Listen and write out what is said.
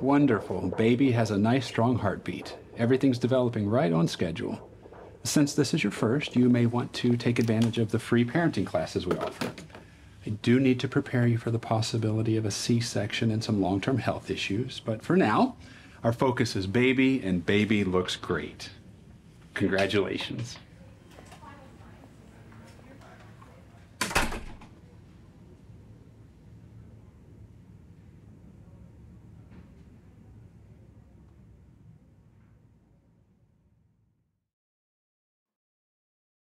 Wonderful. Baby has a nice, strong heartbeat. Everything's developing right on schedule. Since this is your first, you may want to take advantage of the free parenting classes we offer. I do need to prepare you for the possibility of a C section and some long term health issues, but for now, our focus is baby, and baby looks great. Congratulations.